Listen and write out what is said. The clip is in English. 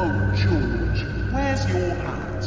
Oh, George, where's your hat?